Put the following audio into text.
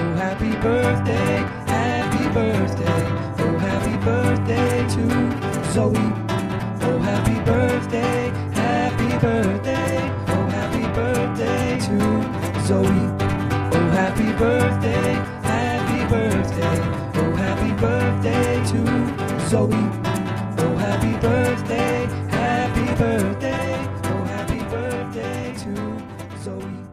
Oh, happy birthday, happy birthday, oh, happy birthday to Zoë. Oh, happy birthday, happy birthday, oh, happy birthday to Zoë. Oh, happy birthday, happy birthday, oh, happy birthday to Zoë. Oh, happy birthday, happy birthday, oh, happy birthday to Zoë.